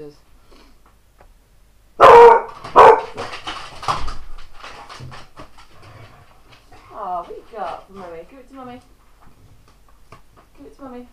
does. Oh, what you got mummy? Give it to mummy. Give it to mummy.